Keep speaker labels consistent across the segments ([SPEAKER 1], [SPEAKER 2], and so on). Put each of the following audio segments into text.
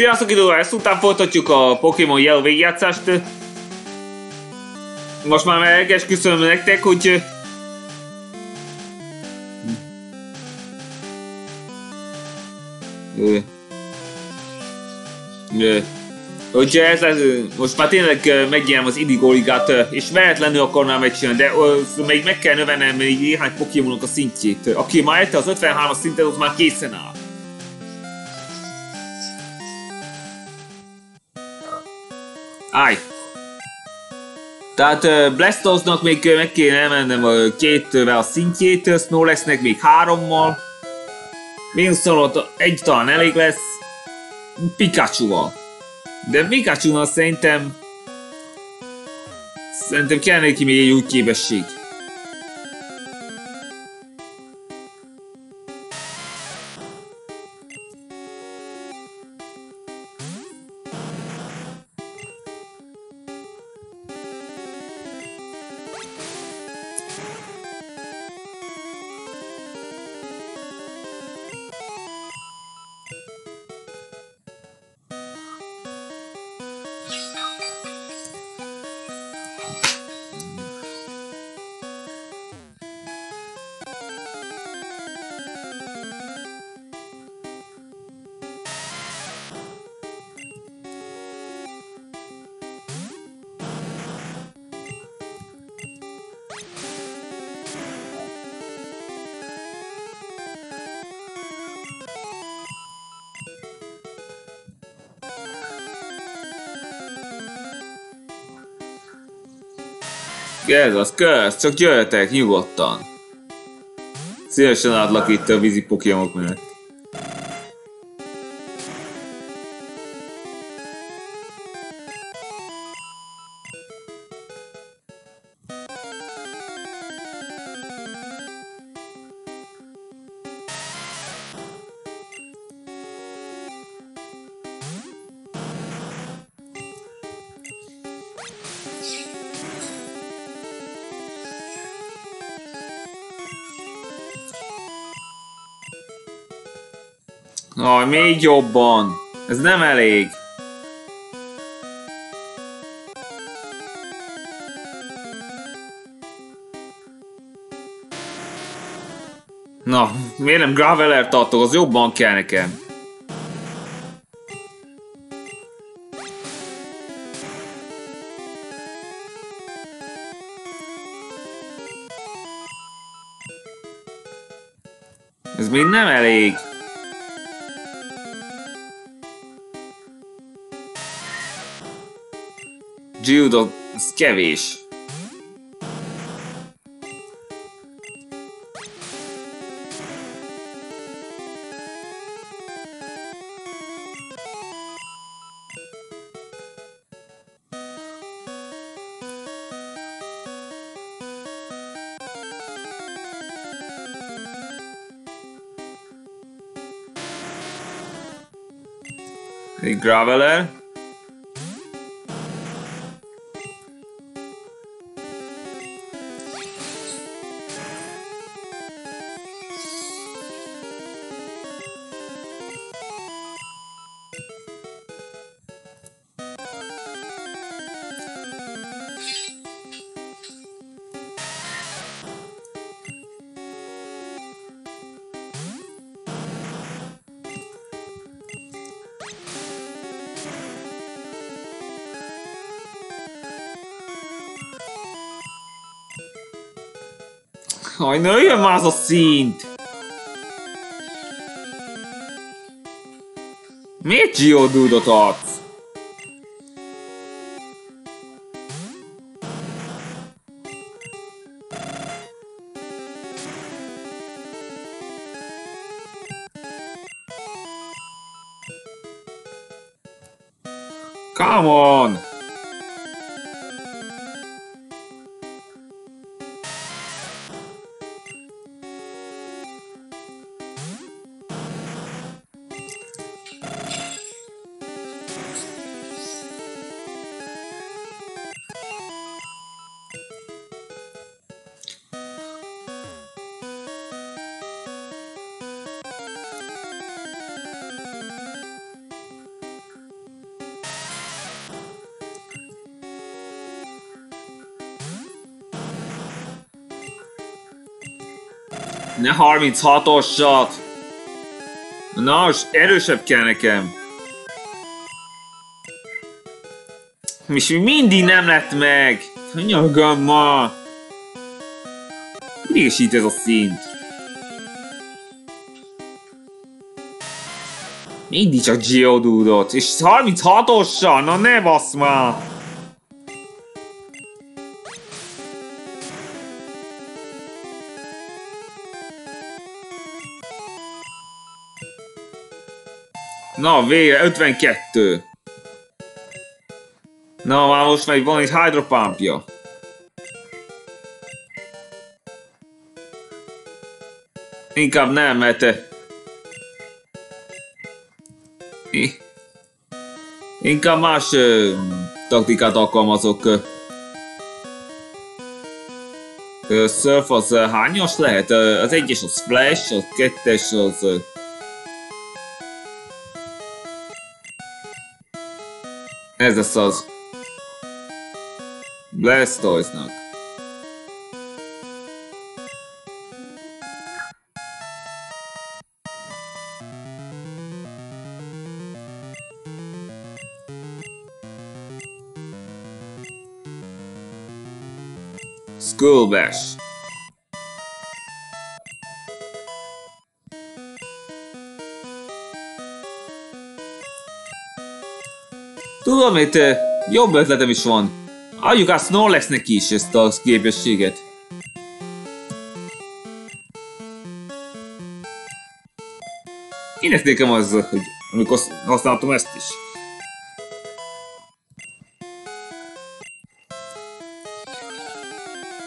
[SPEAKER 1] Sziasztok idő, ezt után folytatjuk a Pokémon Yellow végigjátszást. Most már megesküszöm nektek, hogy... Hogy ez, ez, most már tényleg megjelent az Idigoligát, és vehetlenül akarnám megcsinálni, de még meg kell növelnem még néhány Pokémonok a szintjét. Aki már ette az 53-as szintet, az már készen áll. Állj! Tehát Blastosnak még meg kéne emelnem uh, kétvel a szintjét, Snorlaxnek még hárommal. Minusonot egy talán elég lesz. Pikachu-val. De Pikachu-nal szerintem... Szerintem kell neki még egy új képesség. Ez az, kösz, csak jöjjetek nyugodtan. Szívesen itt a vízi pokémonok mellett. Aj, még jobban. Ez nem elég. Na, miért nem Graveler tartok? Az jobban kell nekem. Ez még nem elég. Geoduck, ez kevés. Egy Graveler. Aj, nőjön már az a szint! Miért Geodude-ot adsz? Come on! Ne 36-osat! Na, most erősebb kell nekem. És mi mindig nem lett meg. Anyagam ma. Is itt ez a szint. Mindig csak Geodude-ot. És 36-ossal, na ne basz már. Na, végre 52. Na, már most meg van egy hydropumpja. Inkább nem, mert... Inkább más ö, taktikát alkalmazok. Ö, surf az hányos lehet? Az egyes az flash, az kettes az... Ö, ez lesz az. Blastoise-nak. School Bash. Tudom, itt eh, jobb ötletem is van. Adjuk a Snorlaxnek is ezt a képességet. Én ezt nekem az, hogy amikor használtam ezt is.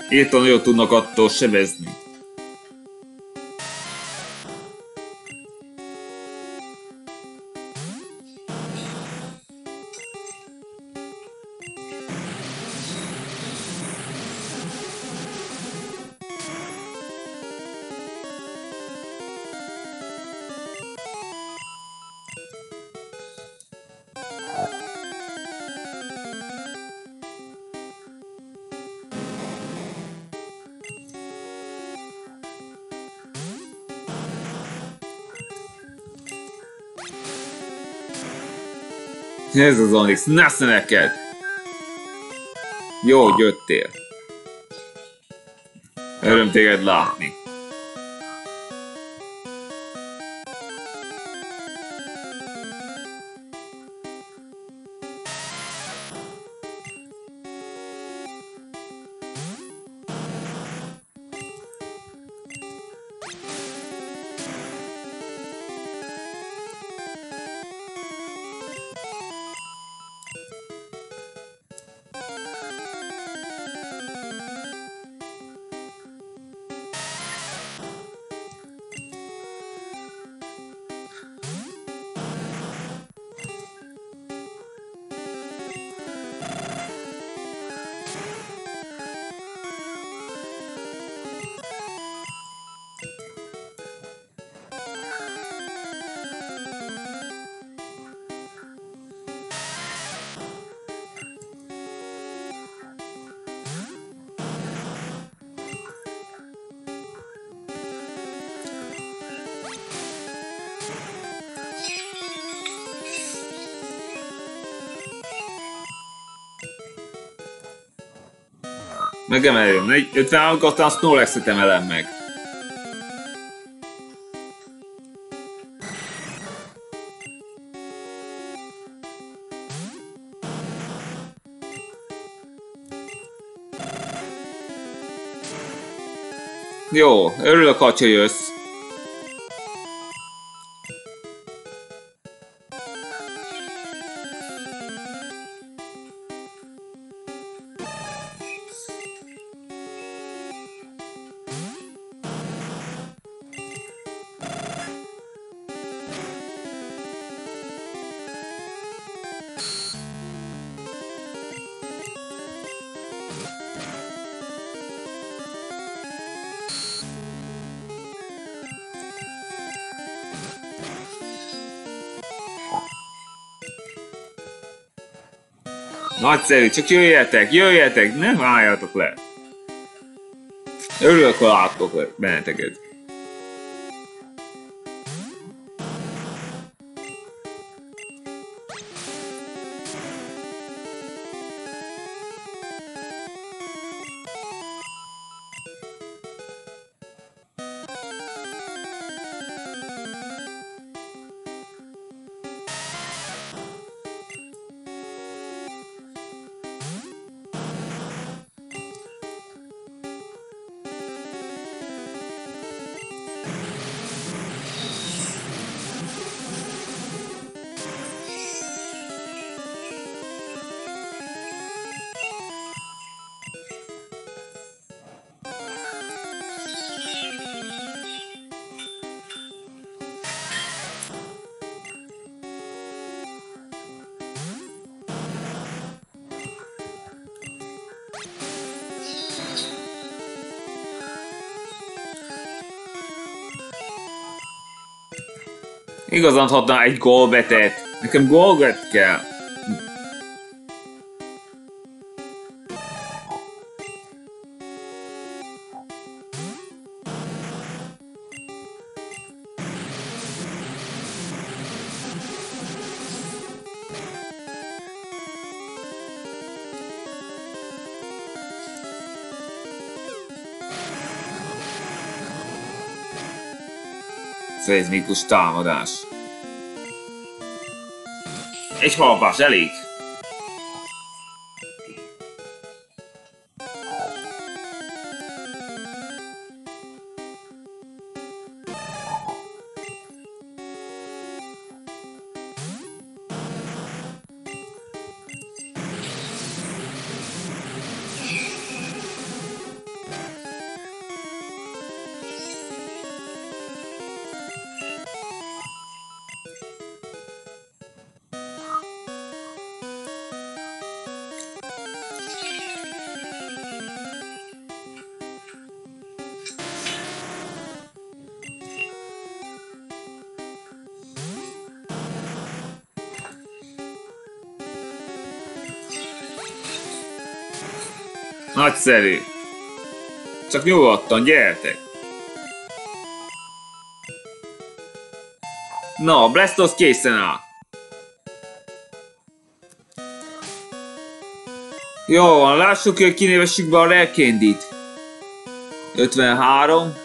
[SPEAKER 1] Értem, nagyon tudnak attól sebezni. Ez az Onyx, nasz neked! Jó, hogy jöttél. Öröm téged látni. Megemeljem. 53 aztán a Snorlax-et emelem meg. Jó, örülök, ha jössz. Nagyszerű, csak jöjjetek, jöjjetek, ne váljatok le. Örülök, ha látok benneteket. Igazán adhatna egy golbetet. Nekem golbet kell. Szeizmikus támadás. Egy halbás elég. Nagyszerű. Csak nyugodtan, gyertek. Na, Blastos készen áll. Jó van, lássuk, hogy kinévessük be a Relkendit. 53.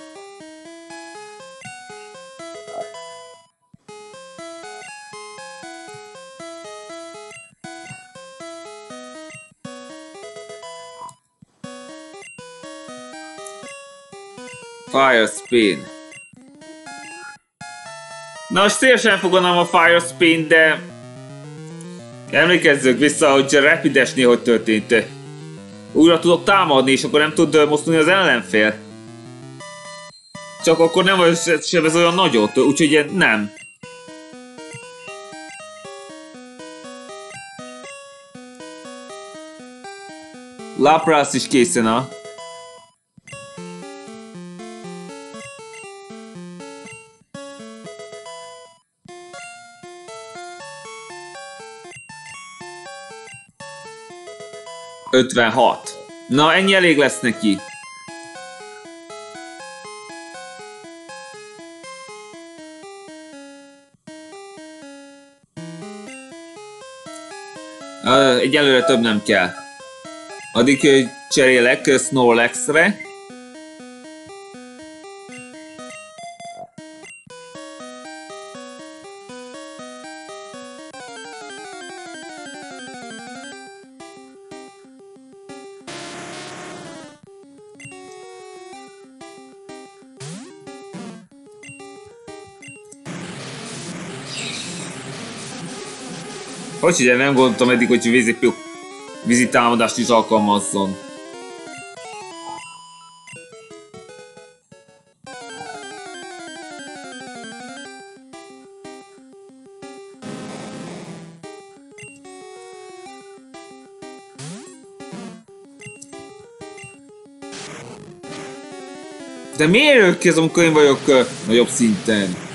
[SPEAKER 1] Fire Spin. Na, most szívesen fogadom a Fire Spin, de... Emlékezzük vissza, hogy Rapidesnél hogy történt. Újra tudok támadni, és akkor nem tud mozdulni az ellenfél. Csak akkor nem vagy ez olyan nagyot, úgyhogy nem. Lapras is készen a. 56. Na, ennyi elég lesz neki. Egyelőre több nem kell. Addig cserélek Snorlax-re. Hogy ugye nem gondoltam eddig, hogy vízi, vízi támadást is alkalmazzon. De miért kezdem, amikor én vagyok nagyobb szinten?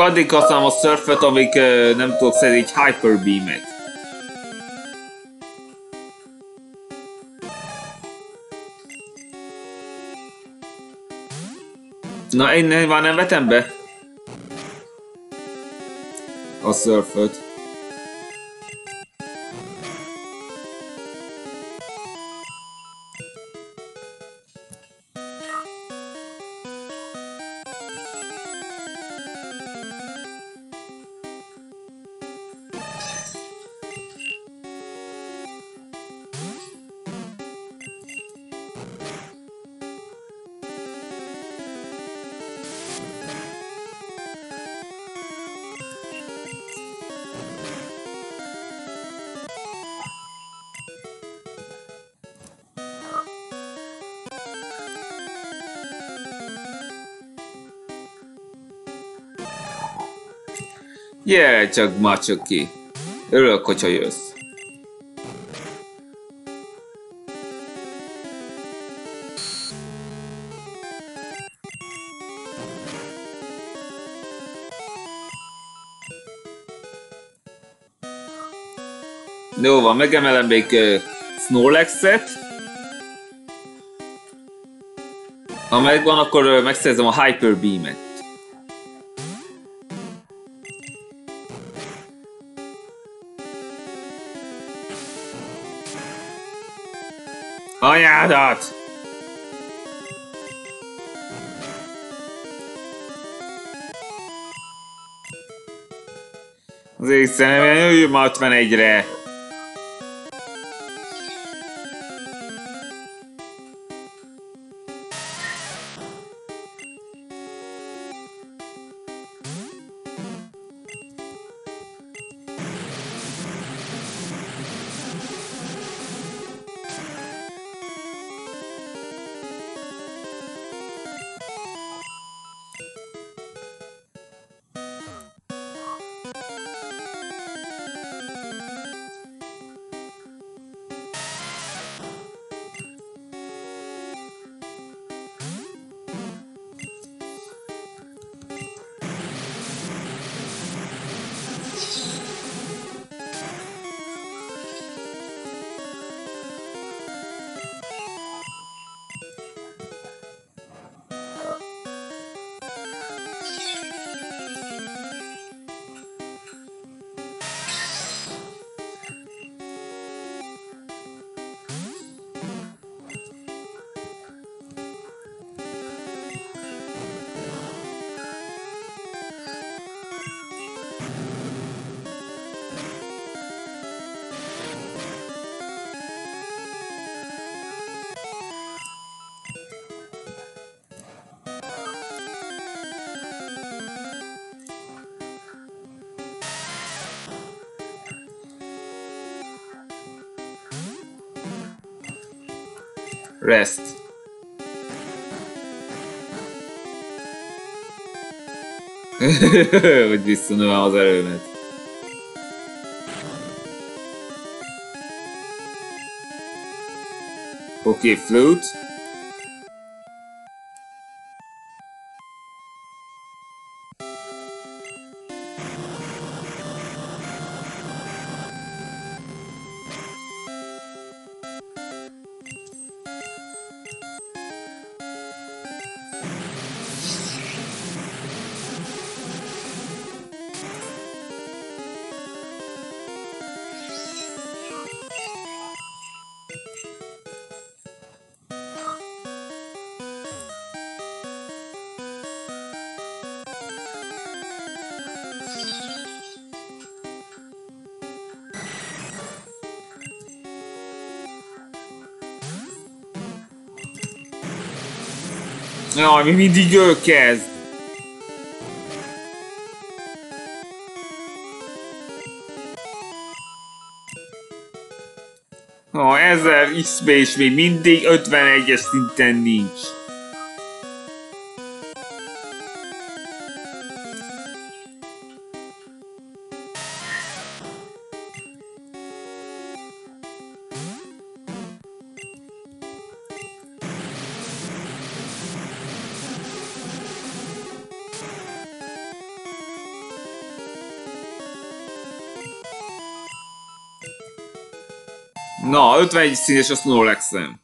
[SPEAKER 1] Addig használom a surfet, amíg uh, nem tudok szedni egy Hyper Beam-et. Na, én már nem vetem be? A surföt. Gyere csak, Macsoki. Örülök, hogyha jössz. Jó van, megemelem még uh, Snorlax-et. Ha megvan, akkor uh, megszerzem a Hyper Beam-et. Anyádat! Azért szerintem jöjjön már 51-re. Rest. hogy visszanőlem az erőmet. Oké, okay, flute. Jaj, mi mindig ő kezd. Ha ezer XP és még mindig 51-es szinten nincs. 51 színes a Snorlax-en.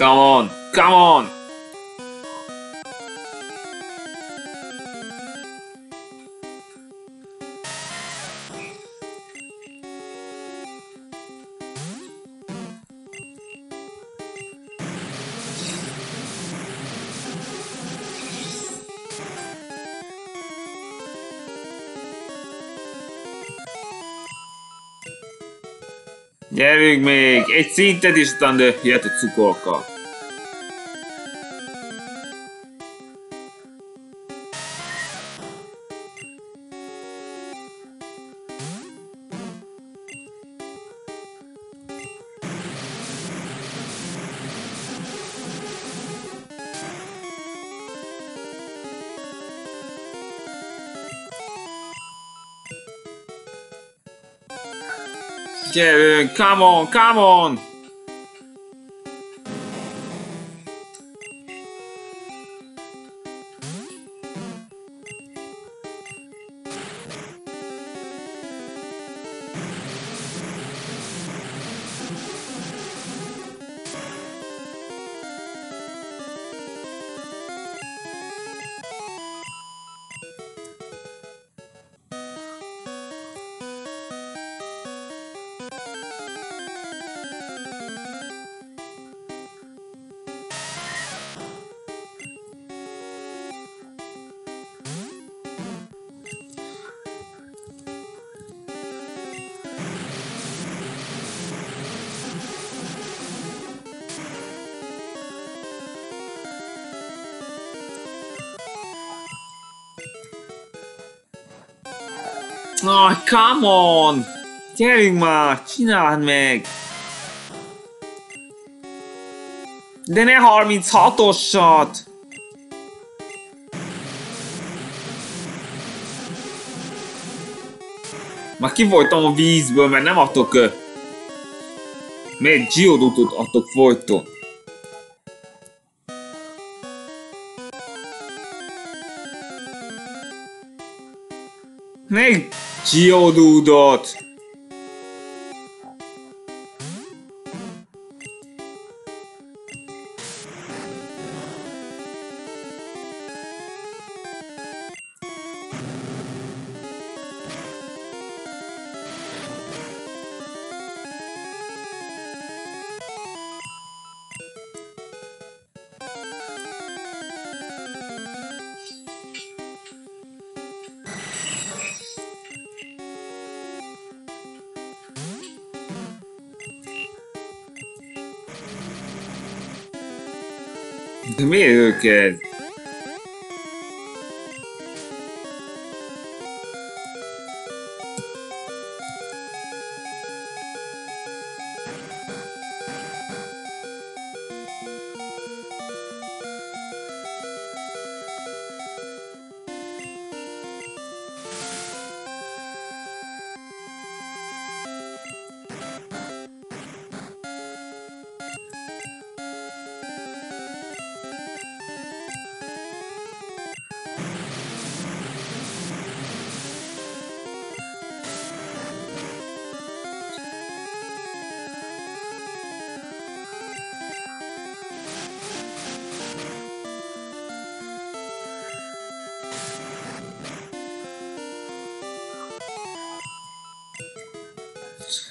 [SPEAKER 1] Come on! Come on! Gyerünk még! Egy szintet is, utána jöhet a cukorka. Come on, come on! Come on! Gyerünk már, csináld meg! De ne 36-osat! Már kivoltam a vízből, mert nem adtok... Miért Geodutot adtok folyton? Még geodo dot Geodude-ot! De miért őket?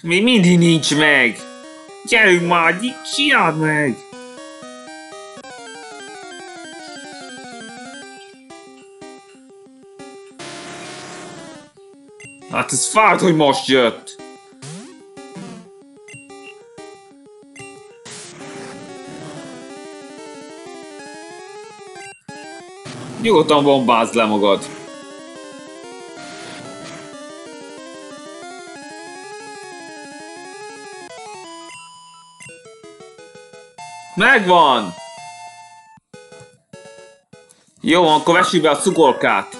[SPEAKER 1] Még mindig nincs meg. Gyerünk már, csináld meg! Hát ez fárt, hogy most jött. Nyugodtan bombázd le magad. Megvan! Jó, akkor vessük be a cukorkát.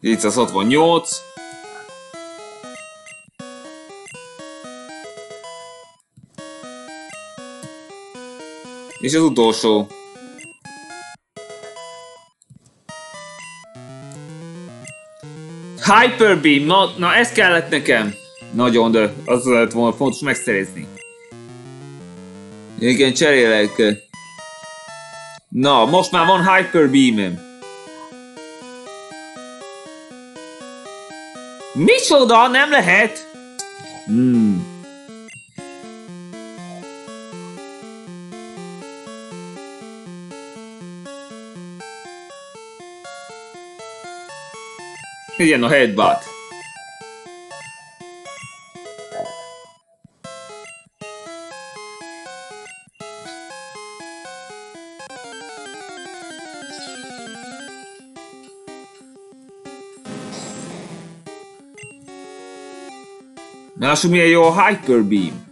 [SPEAKER 1] Itt az 68. És az utolsó. Hyper Beam, na, na ez kellett nekem. Nagyon, de az lett volna fontos megszerezni. Igen, cserélek. Na, most már van Hyper Beam-em. Micsoda? Nem lehet? Hmm. Igen, a headbutt. Lássuk milyen jó a Hyper Beam.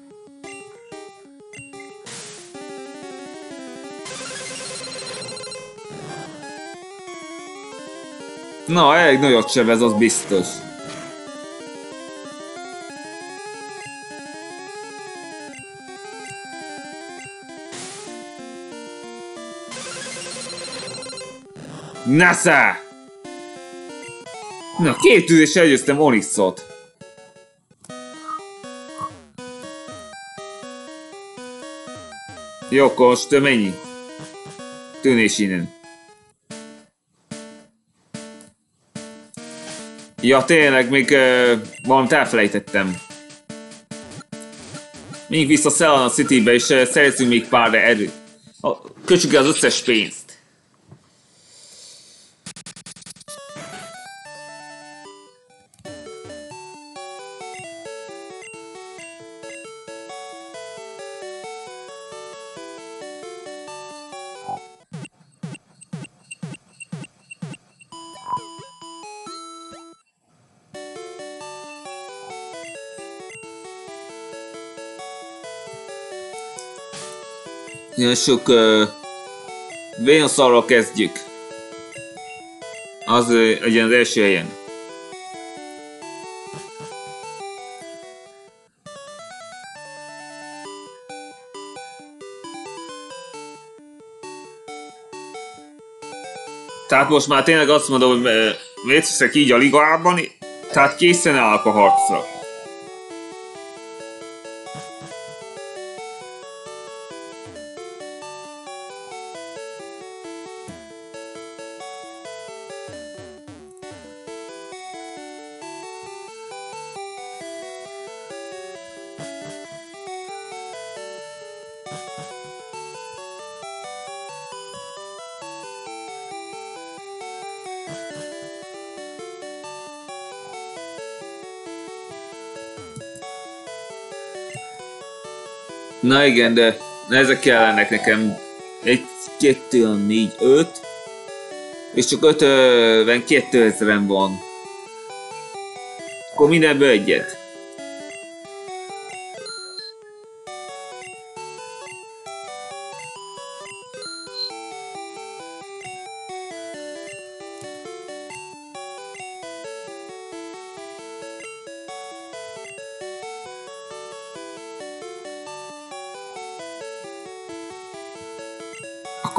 [SPEAKER 1] Na, elég nagyot sebez, az biztos. Nasa! Na, két tűzés elgyőztem Onyxot. Jó, akkor most mennyi? Tűnés innen. Ja, tényleg, még uh, valamit elfelejtettem. Még vissza Selena City-be, és uh, szerezzünk még pár erőt. Köcsük az összes pénzt. Uh, Vénuszarral kezdjük. Az legyen az első helyen. Tehát most már tényleg azt mondom, hogy részt így a ligában, tehát készen állok a harcra. Na igen, de ezek kellenek nekem. Egy, kettő, négy, öt. És csak ötven kettő ezeren van. Akkor mindenből egyet.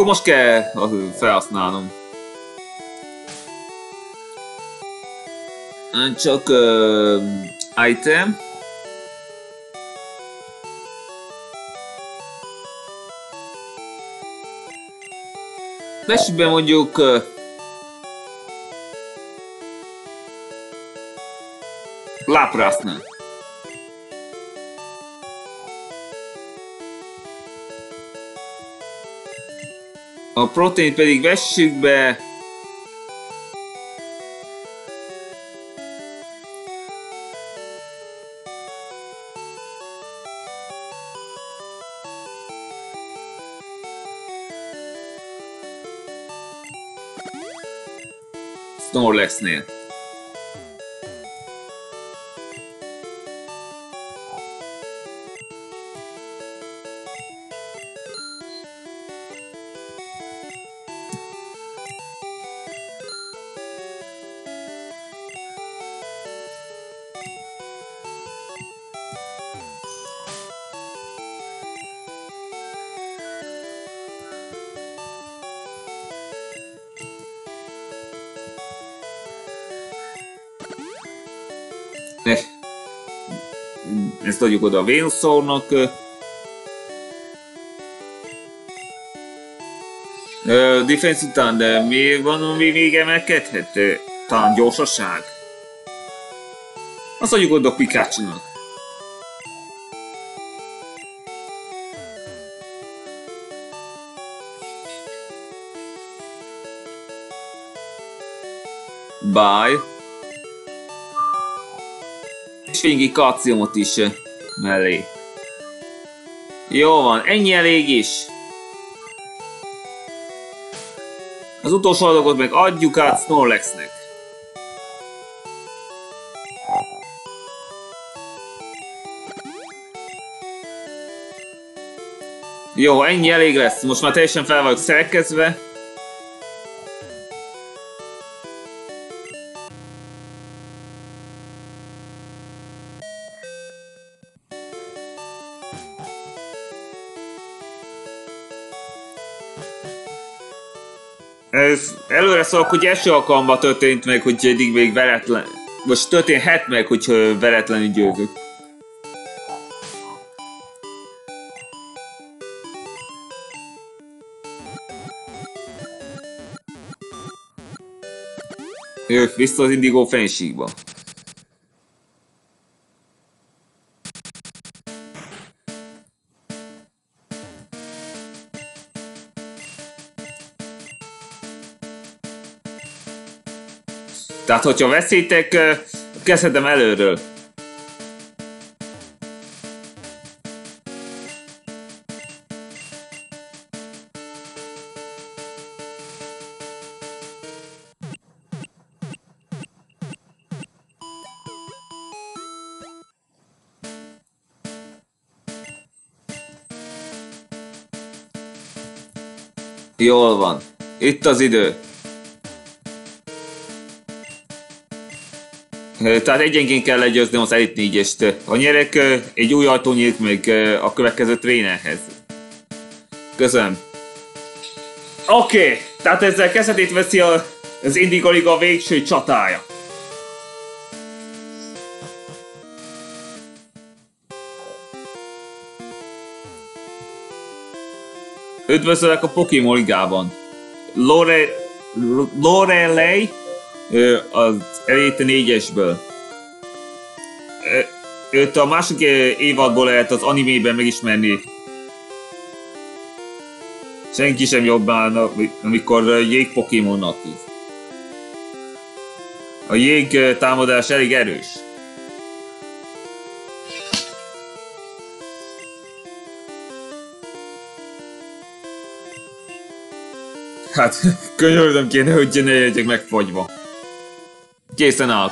[SPEAKER 1] Most kell felhasználnom. Csak uh, item. Vessük mondjuk uh, Láprásznál. A protein pedig vessük be Snorlax-nél. Ezt adjuk oda a. Uh, defense után, de mi van, ami még emelkedhet? Talán gyorsaság? Azt adjuk oda Pikachu-nak. Bye és kalciumot is mellé. Jó van, ennyi elég is. Az utolsó adagot meg adjuk át Snorlaxnek. Jó, ennyi elég lesz. Most már teljesen fel vagyok szerkezve. Előre szólok, hogy első alkalommal történt meg, hogy eddig még veretlen... Most történhet meg, hogy veretlenül győzök. Jövök vissza az indigó fensíkba. Hogyha veszítek, kezdhetem előről. Jól van. Itt az idő. Tehát egyenként kell legyőzni az Elite 4-est. A nyerek egy új ajtó nyílt meg a következő trénerhez. Köszönöm. Oké, okay, tehát ezzel kezdetét veszi a, az Indigo Liga végső csatája. Üdvözlök a Pokémon Ligában. Lore... Lorelei az elejét négyesből. Őt a másik évadból lehet az animében megismerni. Senki sem jobban, amikor jég Pokémon aktív. A jég támadás elég erős. Hát, könyörgöm kéne, hogy ne legyek megfagyva. Készen áll.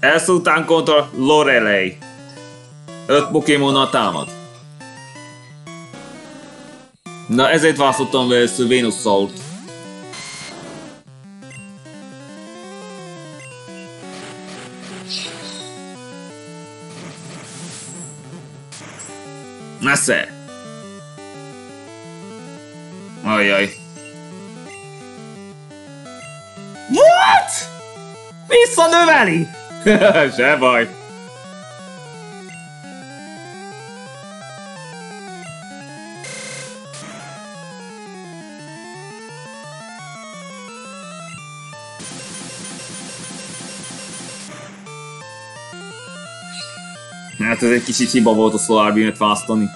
[SPEAKER 1] Elszultán kontra Lorelei. Öt Pokémonnal támad. Na ezért választottam először Venusaur-t. Nesze! Ajaj. What? Visszanöveli! Se baj. Hát ez egy kicsit hiba volt a Solar Beam-et választani.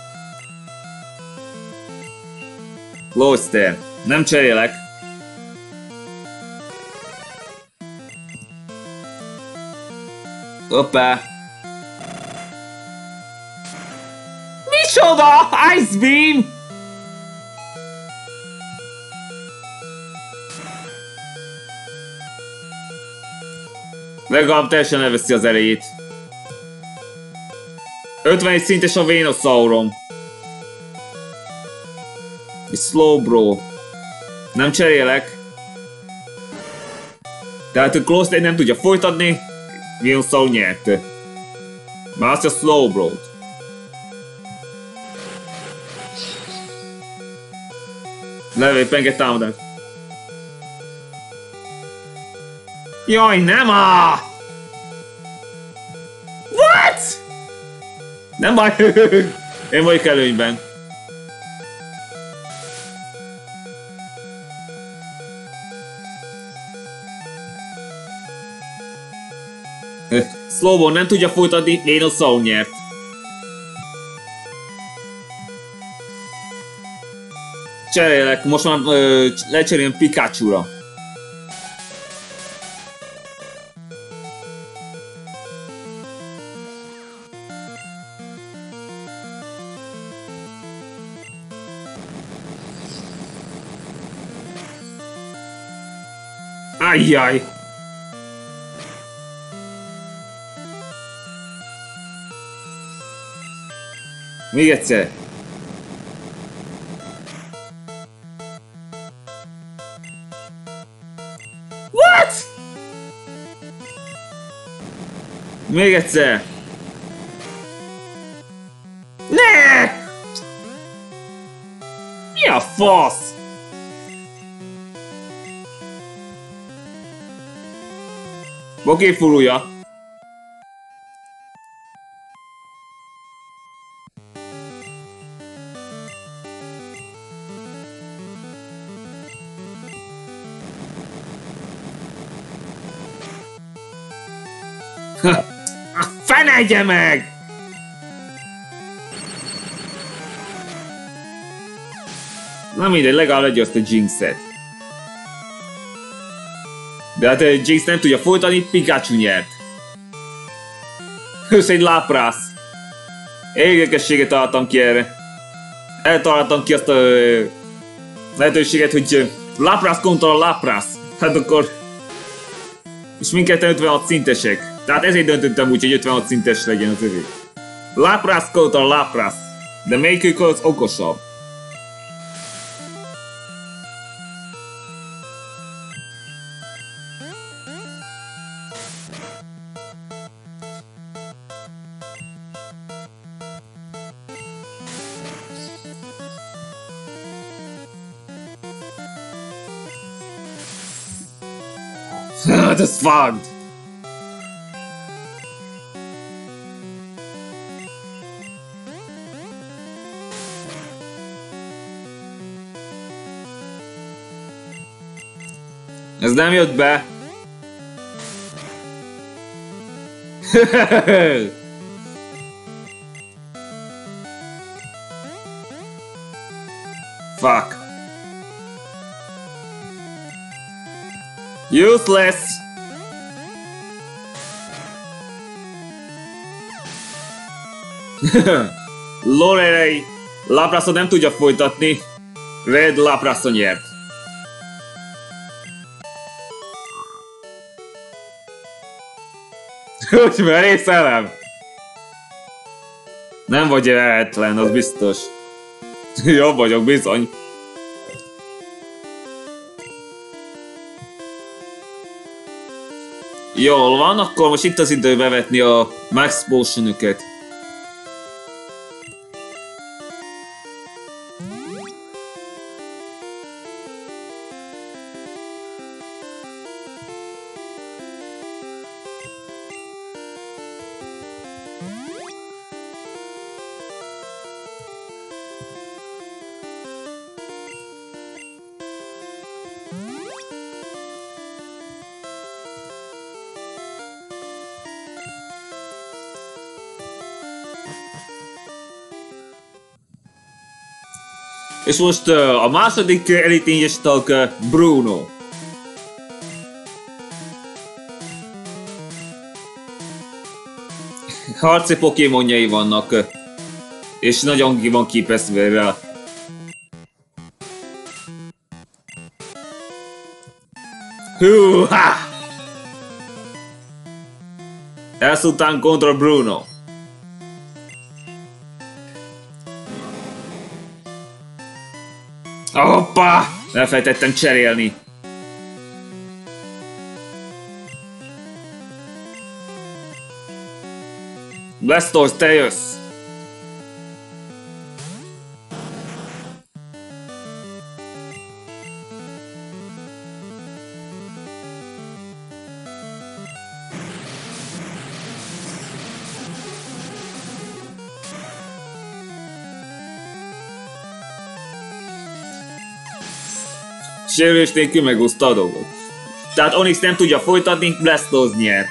[SPEAKER 1] Lóster, nem cserélek. Hoppá! Micsoda? Ice Beam! Legalább teljesen elveszi az erejét. 51 szintes a Venosaurom. Slow bro. Nem cserélek. Tehát a Close nem tudja folytatni. Venusaur nyerte. Már azt a slow bro -t. Levé penge támadás. Jaj, nem á! What? Nem baj, én vagyok előnyben. Slowbone nem tudja folytatni, én a Soul nyert. Cserélek, most már lecserélem Pikachu-ra. Ajjaj! Még egyszer. What? Még egyszer. Ne! Mi a fasz? Boké furulja. Fenegye meg! Na mindegy, legalább legyőzte Jinx-et. De hát Jinx nem tudja folytani, Pikachu nyert. Össze egy láprász. Érdekességet találtam ki erre. Eltaláltam ki azt a lehetőséget, hogy láprász kontra láprász. Hát akkor... És mindketten 56 szintesek. Tehát ezért döntöttem úgy, hogy 56 szintes legyen az övé. Láprász kontra láprász. De melyikük az okosabb? Das fucked. Nem jött be. Fuck. Useless. Lorelei Laprasso nem tudja folytatni. Red Laprasso nyert. Hogy merészelem? Nem vagy lehetlen, az biztos. Jobb vagyok, bizony. Jól van, akkor most itt az idő bevetni a Max potion És most uh, a második elitényes tag uh, Bruno. Harci pokémonjai vannak, és nagyon ki van képezve rá. Húha! Ezután kontra Bruno. Hoppá! Elfelejtettem cserélni. Blastoise, te jössz! Sérülés nélkül megúszta a dolgot. Tehát Onyx nem tudja folytatni, Blastoise nyert.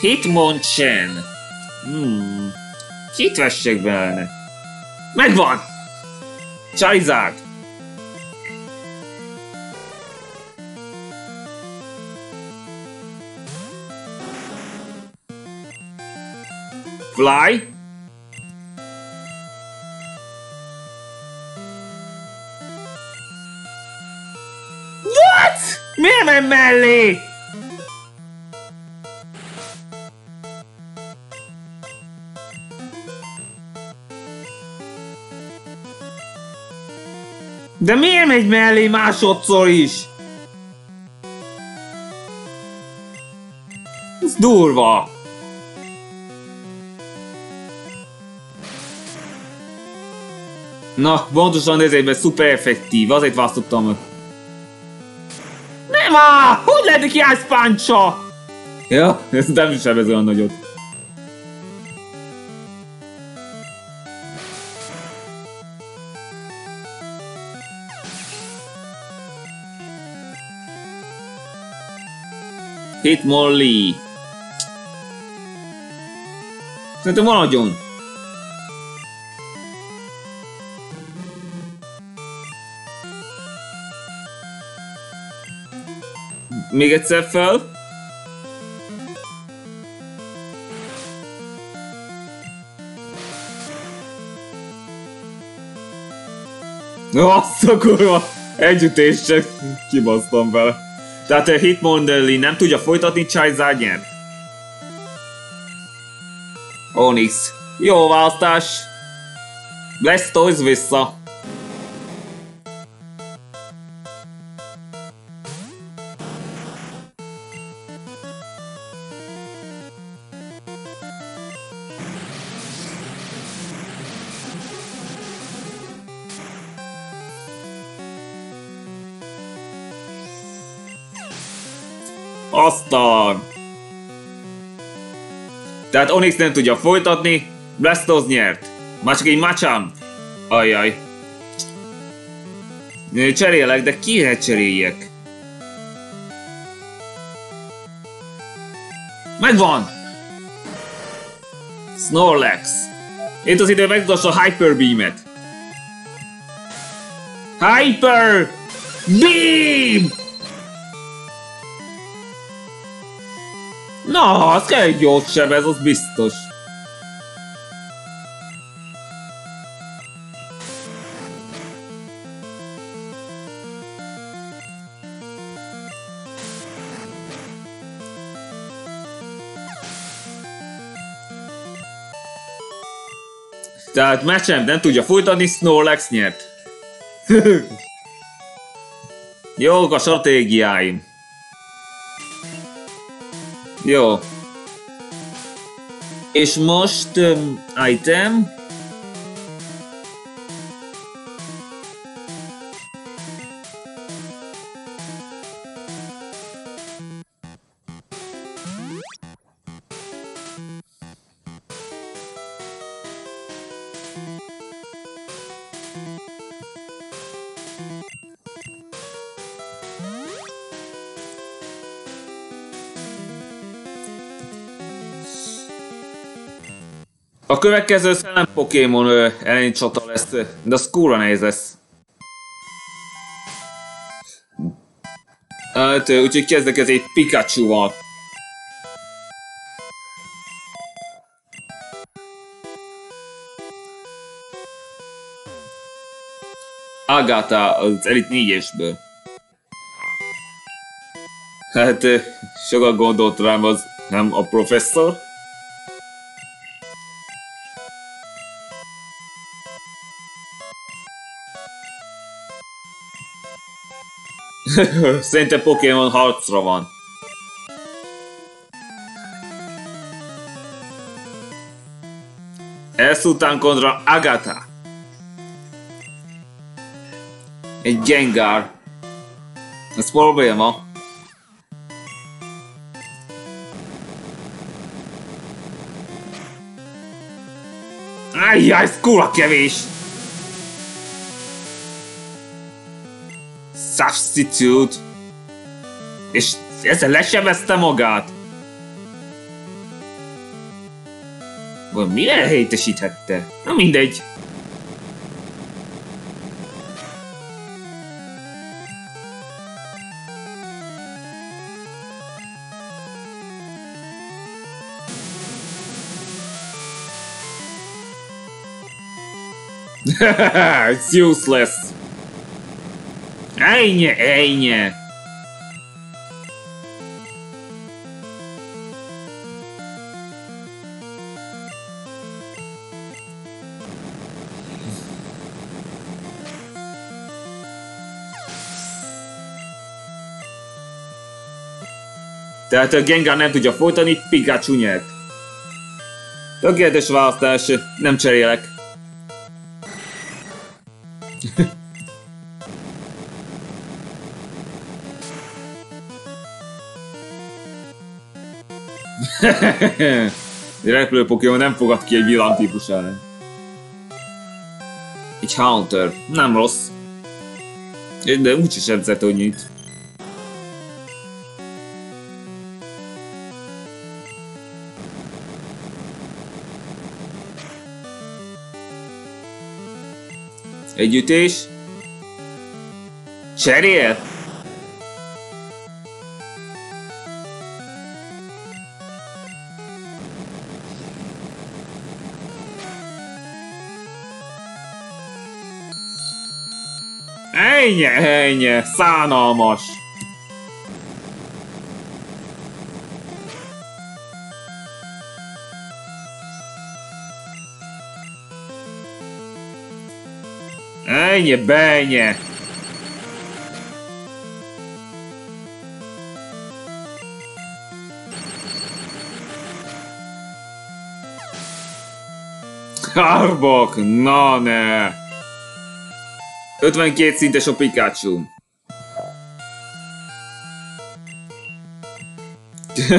[SPEAKER 1] Hitmonchan. Hmm. Kit vessek bele? Megvan! Charizard! Fly? Nem mellé? De miért megy mellé másodszor is? Ez durva. Na, pontosan ezért, mert szuper effektív, azért választottam már! Hogy lehet neki ászpáncsa? Ja, ez nem sebez olyan nagyot. Hit Molly. Szerintem maradjon. Még egyszer fel. Azt a kurva! Együttésre kibasztam vele. Tehát a Hitmonderly nem tudja folytatni, Charizard nyert. Onyx. Jó választás. Blastoise vissza. Tehát Onyx nem tudja folytatni, Blastoz nyert. Már csak egy Machamp. Ajjaj. Cserélek, de kire cseréljek? Megvan! Snorlax. Itt az idő megdassa a Hyper Beam-et. Hyper Beam! Na, az kell egy gyors sebez, az biztos. Tehát meccsen nem tudja fújtani, Snorlax nyert. Jók a stratégiáim. Jó. És most um, item. Következő szellem Pokémon elleni csata lesz, de az kurva nehéz lesz. Hát, úgyhogy kezdek ez egy Pikachu-val. Agatha az Elite 4-esből. Hát, sokat gondolt rám az nem a professzor. Szerintem Pokémon harcra van. Ezután kontra Agatha. Egy Gengar. Ez probléma. Ajjaj, ez kurva kevés! Substitute. És ezzel lesebezte magát. Vagy mire helyettesíthette? Na mindegy. it's useless. Ennyi, ennyi. Tehát a Gengar nem tudja folytani, Pikachu nyert. Tökéletes választás, nem cserélek. Repülő Pokémon nem fogad ki egy villantípus ellen. Egy Haunter. Nem rossz. De úgyis edzett annyit. Együttés. Cserél? Ennyi, ennyi, szánalmas. Ennyi, benye. Arbok, na ne. 52 szintes a Pikachu.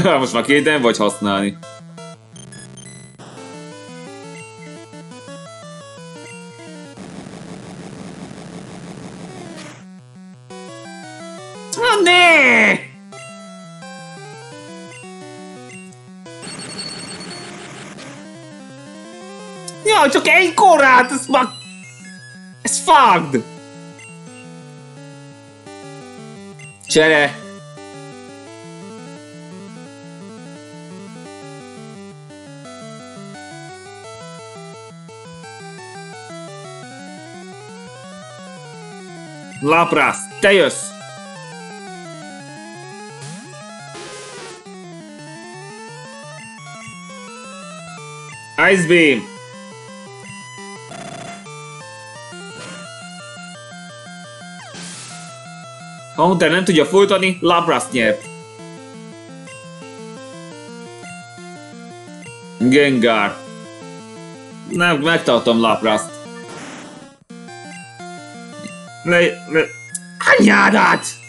[SPEAKER 1] Most már kéten vagy használni. Ja, csak egy korát, ez már... Ez fucked! Csere! Laprász, te jössz! Ice Beam! Ha Hunter nem tudja folytatni, Lapras nyert. Gengar. Nem, megtartom Laprast. Le, le... Anyádat!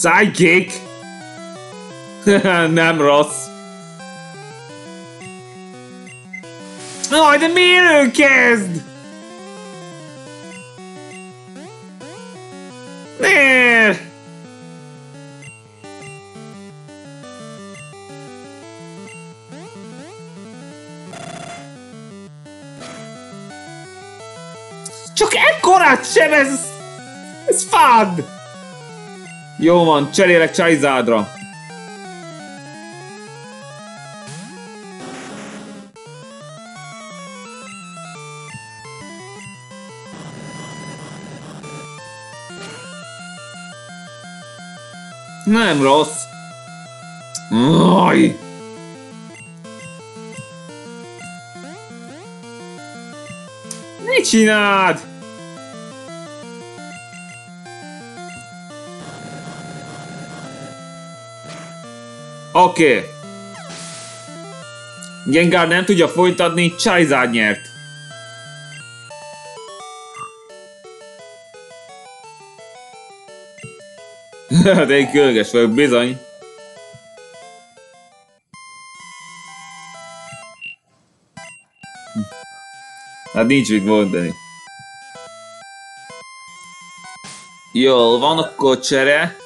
[SPEAKER 1] Sidekick? Nem rossz. Aj, de miért ő kezd? Miért? Csak ekkorát sem ez... Ez fád! Jó van, cserélek Charizardra. Nem rossz. Aj! Mit csináld? Oké. Okay. Gengar nem tudja folytatni, Charizard nyert. De egy különös vagyok, bizony. Hát nincs mit mondani. Jól van, akkor csere.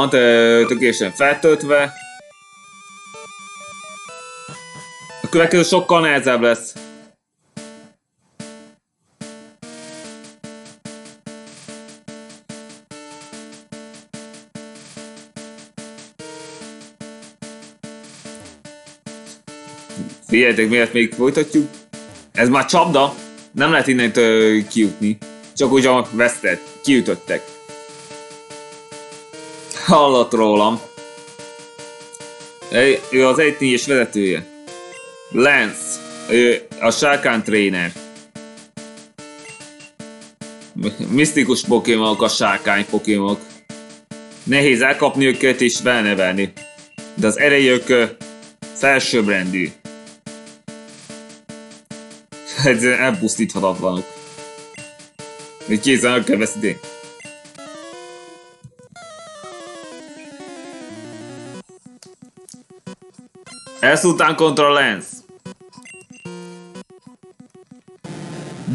[SPEAKER 1] Van, te tökéletesen feltöltve. A következő sokkal nehezebb lesz. Figyeljetek, miért még folytatjuk? Ez már csapda, nem lehet innen kijutni. Csak úgy a vesztett, kiütöttek. Hallott rólam. Ő az 1 es vezetője. Lance. Ő a sárkán tréner. Misztikus pokémonok a sárkány pokémonok. Nehéz elkapni őket és felnevelni. De az erejük felsőbbrendű. Ez elpusztíthatatlanok. Kézen el kell veszíteni. Ezután kontra Lance.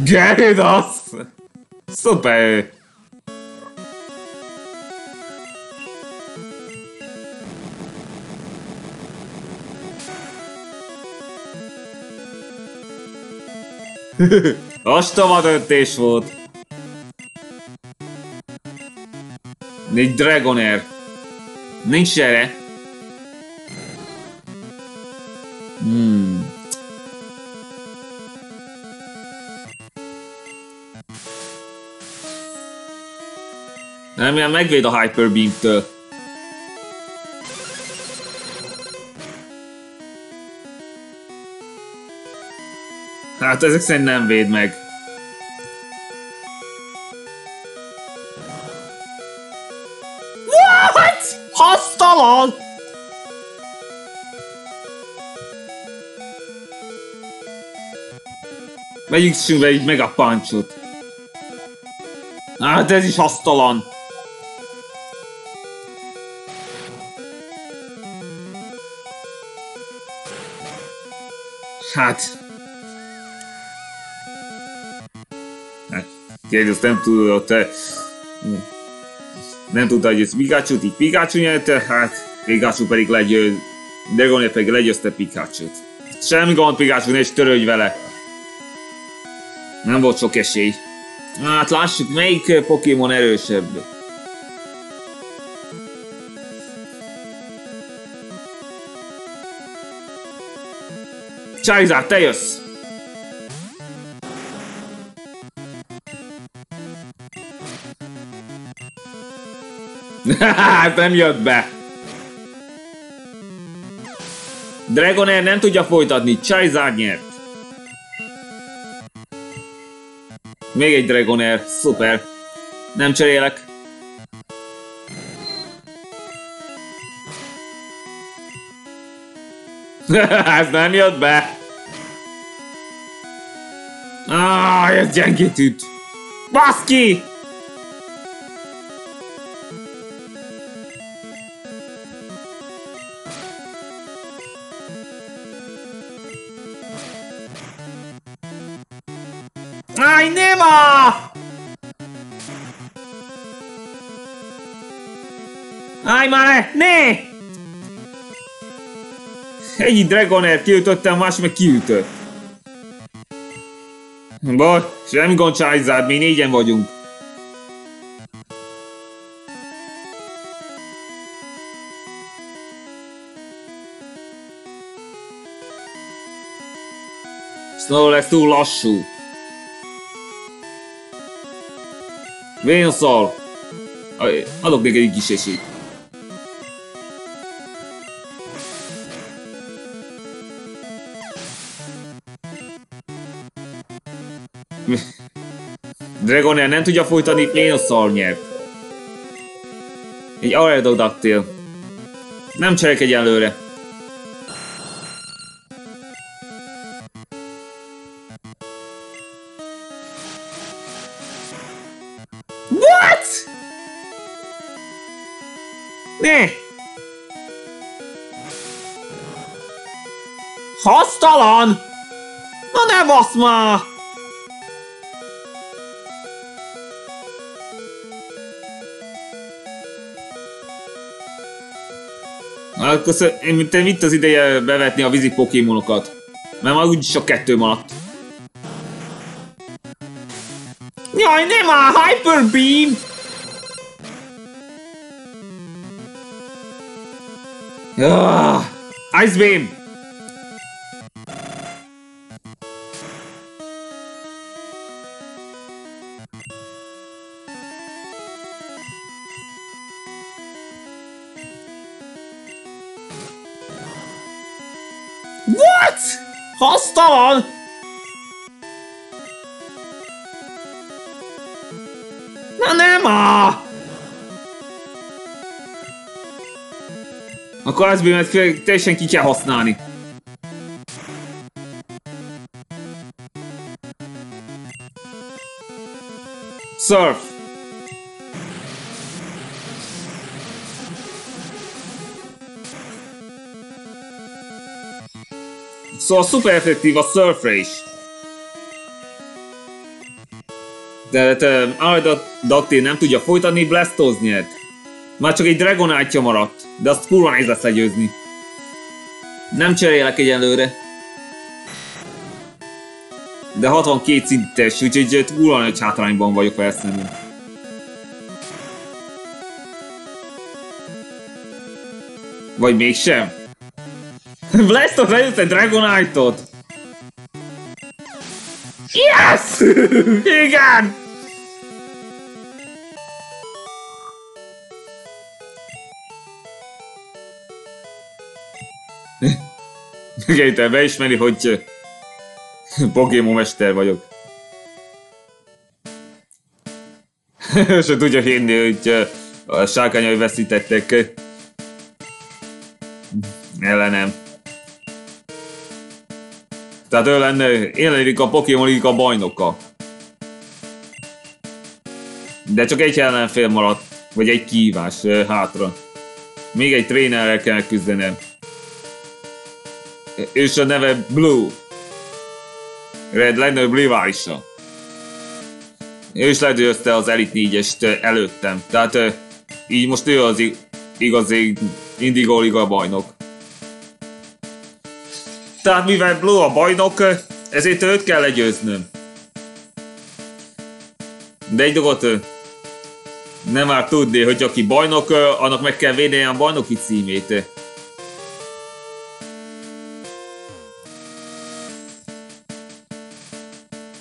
[SPEAKER 1] Gyarados! Szuper! Ostoma döntés volt. Nincs Dragonair. Nincs erre. Ilyen megvéd a Hyper Beam-től. Hát ezek szerint nem véd meg. What? Hasztalan! Vegyük be így meg a pancsot. Hát ez is hasztalan. Hát... Hát, kérdez, nem tudod, te... Nem tudta, hogy ez Pikachu-t így Pikachu nyerte, hát Pikachu pedig legyőz, Dragonair pedig legyőzte Pikachu-t. Semmi gond Pikachu, is törődj vele. Nem volt sok esély. Hát lássuk, melyik Pokémon erősebb. Charizard, te jössz! Hát nem jött be! Dragonair nem tudja folytatni, Charizard nyert. Még egy Dragonair, szuper. Nem cserélek. ez nem jött be. Ah, ez gyengítőt. Baszki! Aj, nema! Aj, már ne! Ne! Egy Dragonair kiütöttem, más meg kiütött. Bocs, semmi gond Charizard, mi négyen vagyunk. Snow lesz túl lassú. Vénszal! Adok neked egy kis esélyt. Dragonair nem tudja folytani, Vénoszal nyert. Egy Aerodactyl. Nem cselek egyelőre. What? Ne! Hasztalan! Na ne basz már! Akkor te mit az ideje bevetni a vízi pokémonokat? Mert már úgyis csak kettő maradt. Jaj, nem a Hyper Beam! Ah, Ice Beam! Akkor az bűnöt teljesen ki kell használni. Surf. Szóval szuper effektív a surfre is. De te Dactyl nem tudja folytatni, Blastoz nyert. Már csak egy Dragonite maradt, de azt kurva nehéz lesz legyőzni. Nem cserélek egyelőre. De 62 szintes, úgyhogy kurva nagy hátrányban vagyok vele szemben. Vagy mégsem? Blastoz egy Dragonite-ot! Yes! Igen! Igen, beismeri, hogy Pokémon mester vagyok. Se tudja hinni, hogy a sárkányai veszítettek ellenem. Tehát ő lenne, én lennék a Pokémon Liga bajnoka. De csak egy ellenfél maradt, vagy egy kívás hátra. Még egy trénerrel kell küzdenem. És a neve Blue. Red legnagyobb riválisa. Ő is ledőzte az Elite 4-est előttem. Tehát így most ő az igazi Indigo Liga bajnok. Tehát mivel Blue a bajnok, ezért őt kell legyőznöm. De egy dolgot nem már tudni, hogy aki bajnok, annak meg kell védeni a bajnoki címét.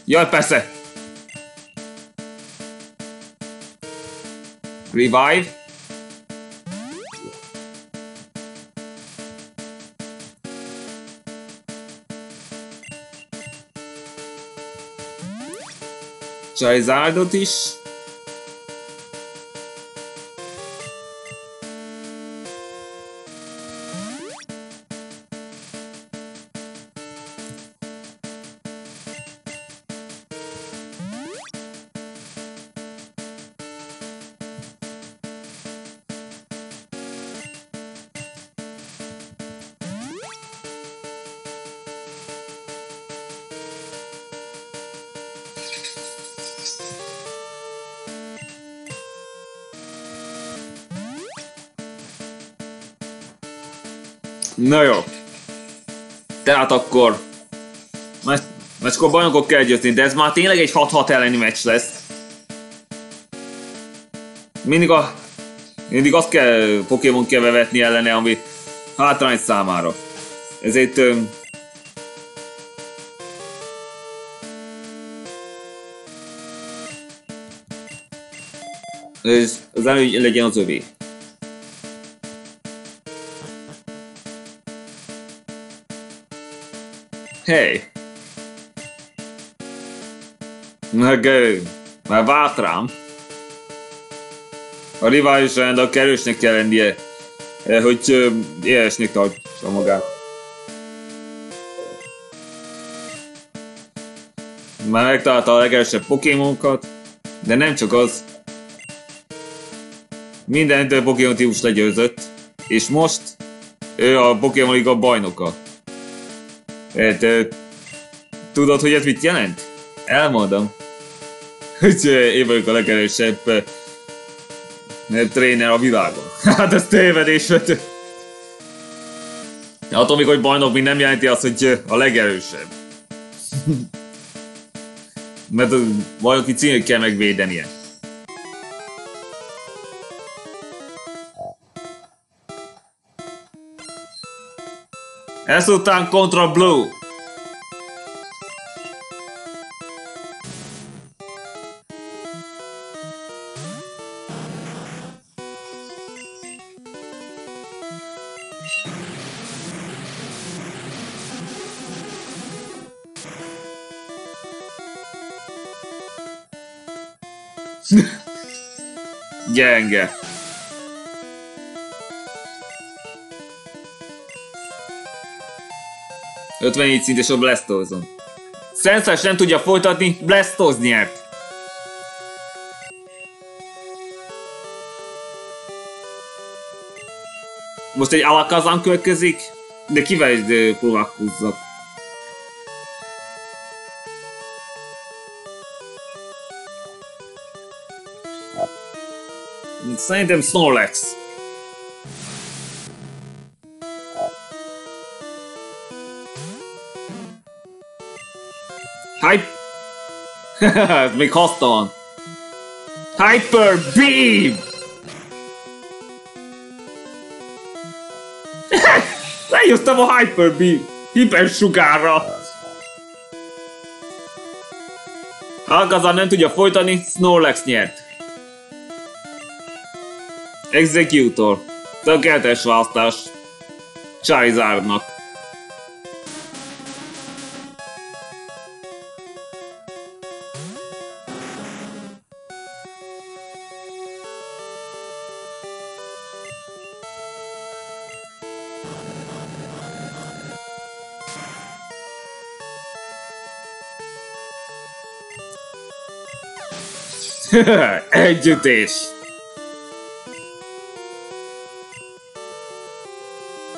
[SPEAKER 1] Jaj, persze! Revive. Charizardot is. Tehát akkor... Mert akkor bajnokok kell győzni, de ez már tényleg egy 6-6 elleni meccs lesz. Mindig a... Mindig azt kell Pokémon kell bevetni ellene, ami hátrány számára. Ezért... Ez az elő legyen az övé. Hé! Meg már várt rám. A rivális a kerősnek kell lennie, hogy élesnek tartsa magát. Már megtalálta a legerősebb pokémonkat, de nem csak az. Minden Pokémon típus legyőzött, és most ő a Pokémon Liga bajnoka. Tudod, hogy ez mit jelent? Elmondom. Hogy én vagyok a legerősebb tréner a világon. Hát ez tévedés. Attól még, hogy bajnok még nem jelenti azt, hogy a legerősebb. Mert a bajnoki címet kell megvédenie. Adesso tank contro blu. yeah, yeah. 57 szint és a Blastoise-on. Nem tudja folytatni, Blastoise nyert. Most egy Alakazam következik, de kivel egy próbálkozzak. Hát, szerintem Snorlax. Ez még hasztalan. Hyper Beam! Lejöttem a Hyper Beam! Hipersugárra! Alkazar nem tudja folytani, Snorlax nyert. Executor. Tökéletes választás. Charizardnak. Együttés!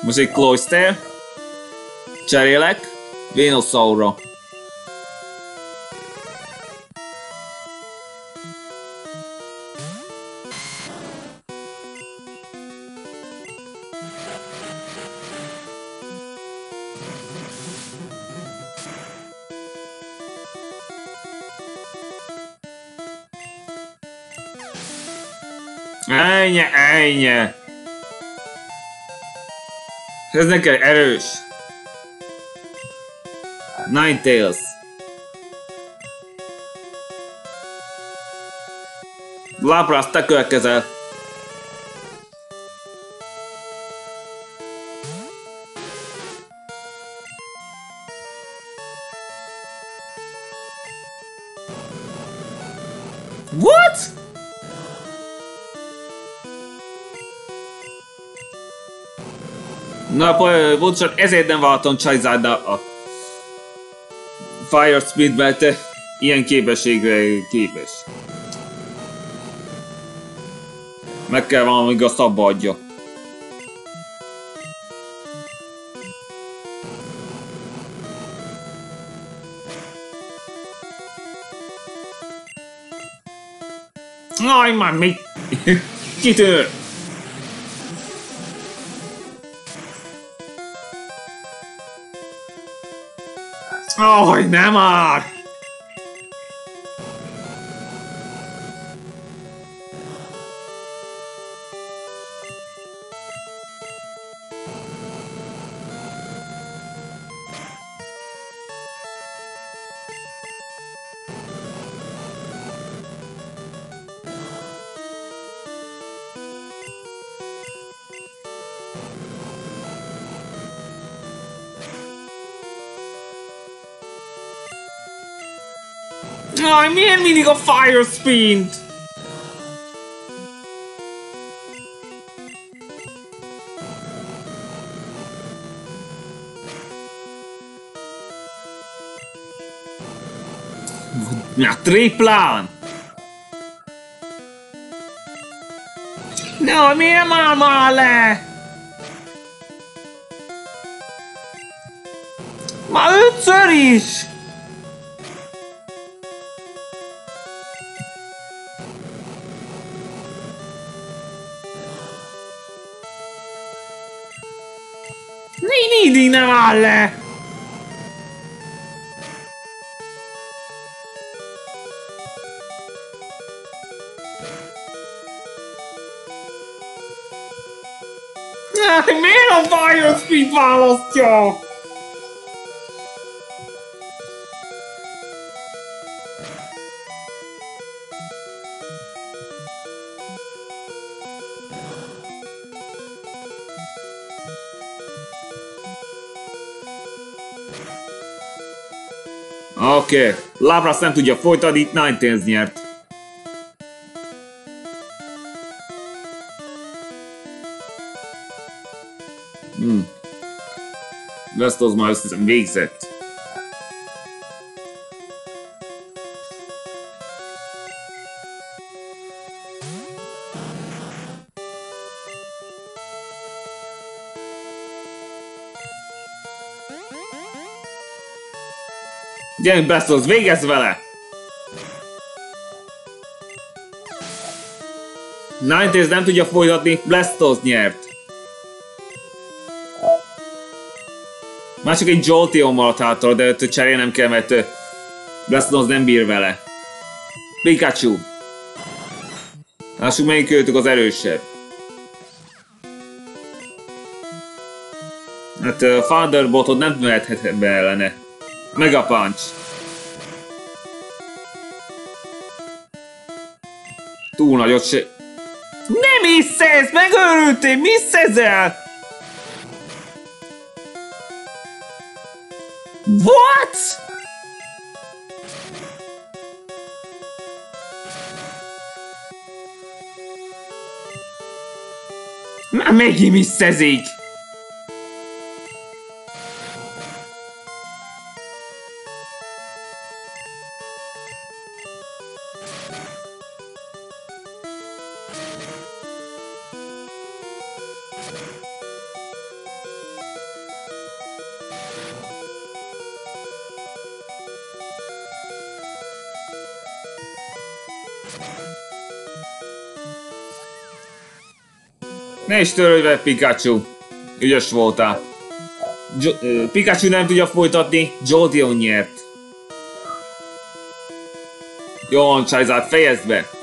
[SPEAKER 1] Most egy Cloyster. Cserélek. Venusaurra. Ennyi. Ez neked erős. Ninetales. Lapras, te következel. Bocsánat, ezért nem váltam charizard a Fire Speed, mert ilyen képességre képes. Meg kell valami azt abba adja. Aj, már mi? Kitör! Aj, a Fire Spin-t? Na, triplán! No, miért már már le? Már ötször is! Mindig nem áll le! Miért a Biospeed választja? Oké, okay. Labras nem tudja folytatni, itt Ninetales nyert. Hmm. Az már összeszem végzett. Gyerünk Bastos, végezz vele! Ninetales nem tudja folytatni, Blastos nyert. Már csak egy Jolteon maradt hátra, de cserélnem kell, mert Blastos nem bír vele. Pikachu. Lássuk melyik őtök az erősebb. Hát uh, Thunderboltot nem mehethet be ellene. Mega Punch. Túl nagyot se... Nem hiszesz! Megőrültél! Mi ezzel? What? Már megint misszezik! Ne is törődj vele, Pikachu. Ügyes voltál. Jo Pikachu nem tudja folytatni, Jolteon nyert. Jó van, Charizard, fejezd be!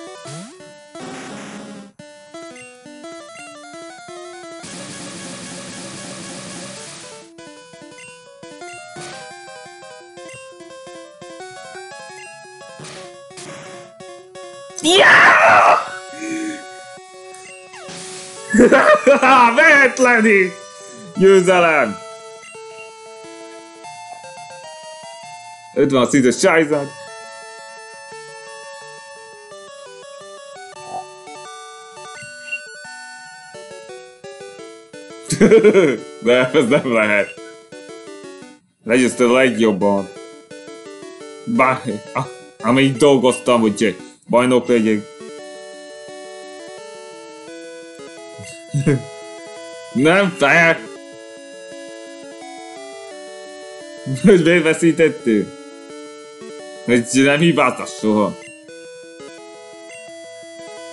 [SPEAKER 1] Vehetleni! Győzelem! 50 szintes Charizard. De ez nem lehet. Legyőzted a legjobban. Bár, amíg dolgoztam, hogy bajnok legyek. Nem fel! Hogy beveszítettő? Hogy nem hibáltas soha.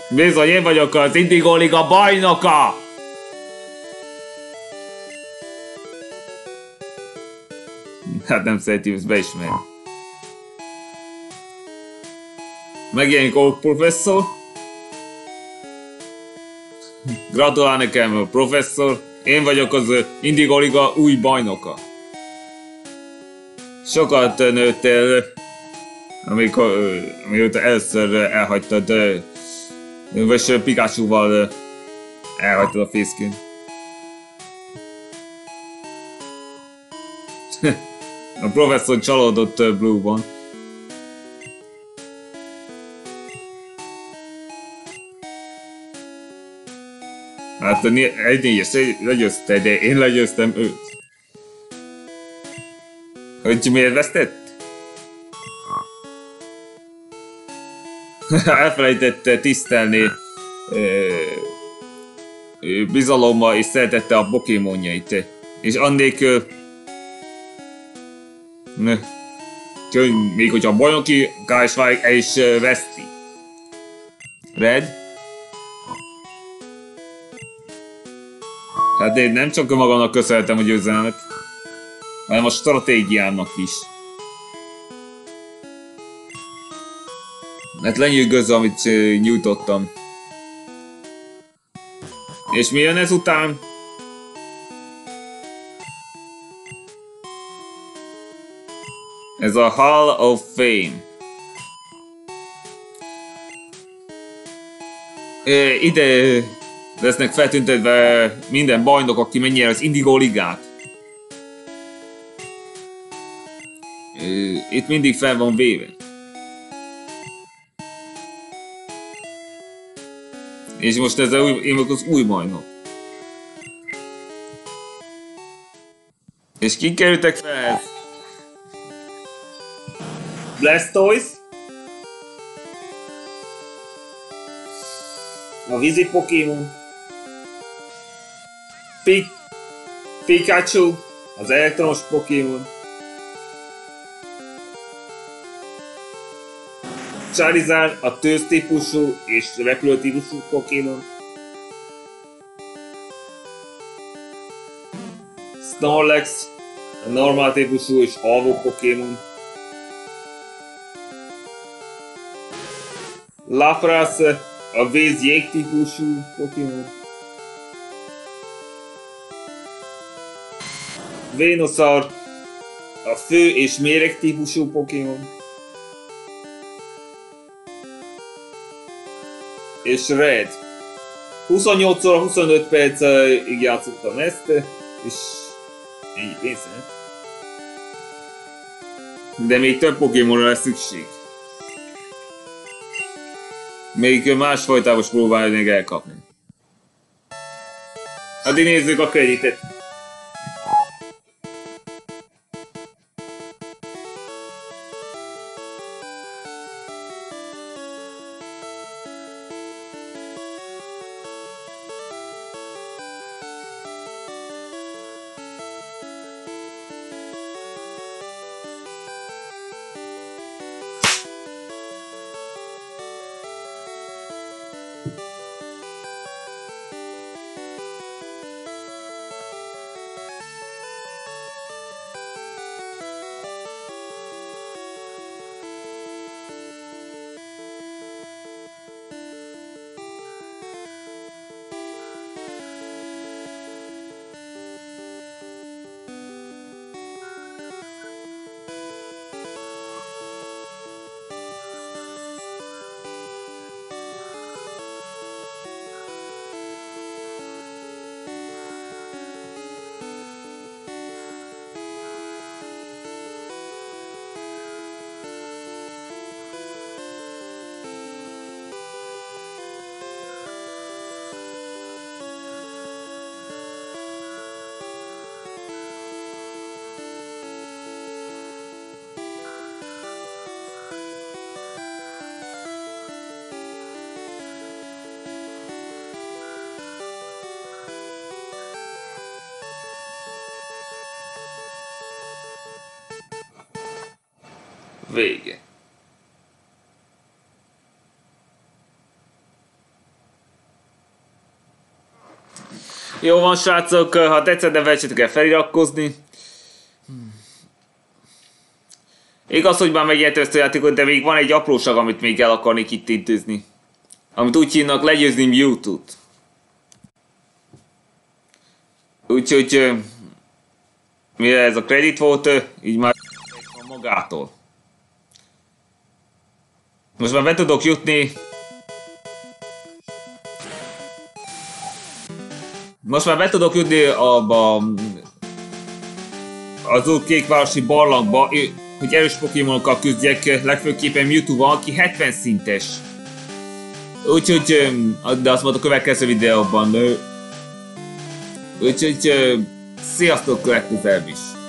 [SPEAKER 1] Bizony, én vagyok az Indigo Liga bajnoka! Hát nem szeretném ezt beismerni. Megjelenik Oak professzor. Gratulál nekem, professzor. Én vagyok az Indigo Liga új bajnoka. Sokat nőttél, amikor, mióta először elhagytad, vagy Pikachu-val elhagytad a fészkén. A professzor csalódott Blue-ban. Hát egy négyes legyőzte, de én legyőztem őt. Hogy miért vesztett? Elfelejtette tisztelni bizalommal és szeretette a pokémonjait. És annélkül ne. Még hogyha a bajnoki Kásváig el is veszti. Red? Hát én nem csak magamnak köszönhetem a győzelmet, hanem a stratégiámnak is. Hát lenyűgöző, amit nyújtottam. És mi jön ezután? Ez a Hall of Fame. É, ide lesznek feltüntetve minden bajnok, aki mennyire az Indigo Ligát. Itt mindig fel van véve. És most ez új, én vagyok az új bajnok. És kik kerültek fel? Blastoise. A vízi Pokémon. Pik Pikachu, az elektromos Pokémon. Charizard, a tőz típusú és repülő típusú Pokémon. Snorlax, a normál típusú és alvó Pokémon. Lapras, a víz jég típusú Pokémon. Venusaur, a fő és méreg típusú Pokémon. És Red. 28 óra 25 percig játszottam ezt, és ennyi pénzem. De még több Pokémonra lesz szükség. Még másfajtából is próbálja még elkapni. Addig nézzük a kreditet. Vége. Jó van, srácok, ha tetszett, ne felejtsétek el feliratkozni. Igaz, hogy már megjelent ezt a játékot, de még van egy apróság, amit még el akarnék itt intézni. Amit úgy hívnak legyőzni Mewtwo-t. Úgyhogy mivel ez a kredit volt, így már Most már be tudok jutni Most már be tudok jutni abba az úr kékvárosi barlangba, hogy erős pokémonokkal küzdjek, legfőképpen Mewtwo-val, aki 70 szintes. Úgyhogy, de azt mondta a következő videóban. Úgyhogy, sziasztok következőbb is!